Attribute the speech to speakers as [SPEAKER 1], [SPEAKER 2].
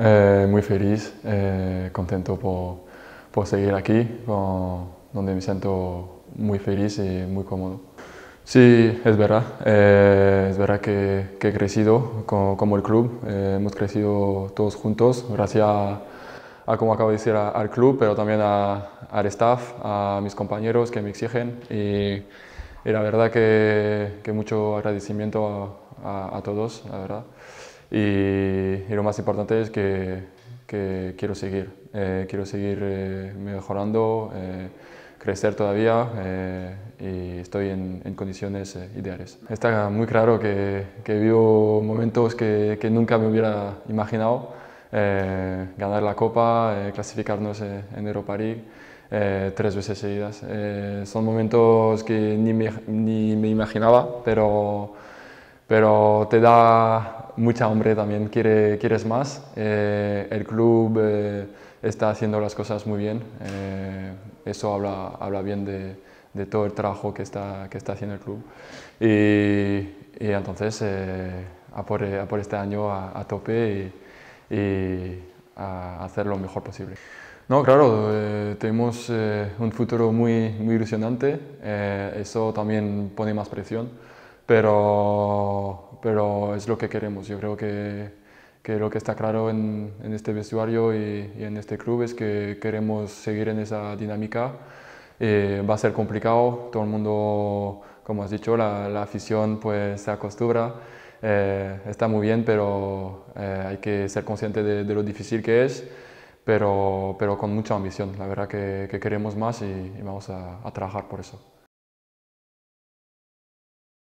[SPEAKER 1] Eh, muy feliz, eh, contento por, por, seguir aquí, donde me siento muy feliz y muy cómodo. Sí, es verdad, eh, es verdad que, que he crecido como, como el club, hemos crecido todos juntos, gracias a, a como acabo de decir, al club, pero también al staff, a mis compañeros que me exigen y, y la verdad que, que mucho agradecimiento a, a, todos, la verdad. Y, y, lo más importante es que, que quiero seguir, eh, quiero seguir eh, mejorando, eh, crecer todavía eh, y estoy en, en condiciones eh, ideales. Está muy claro que, que vivo momentos que, que nunca me hubiera imaginado eh, ganar la Copa, eh, clasificarnos en Europa League eh, tres veces seguidas. son momentos que ni me, ni me imaginaba, pero, pero te da mucha hambre también, Quiere, quieres más. el club está haciendo las cosas muy bien, eso habla, habla bien de, de, todo el trabajo que está, que está haciendo el club. Y, y entonces, a por, a, por, este año a, a tope. Y, y a hacer lo mejor posible. No, claro, eh, tenemos eh, un futuro muy, muy ilusionante, eh, eso también pone más presión, pero, pero es lo que queremos. Yo creo que, que lo que está claro en, en este vestuario y, y, en este club es que queremos seguir en esa dinámica. va a ser complicado, todo el mundo, como has dicho, la, la afición pues se acostumbra. Eh, está muy bien, pero eh, hay que ser consciente de, de, lo difícil que es, pero, pero con mucha ambición. La verdad que, que queremos más y, y vamos a, a trabajar por eso.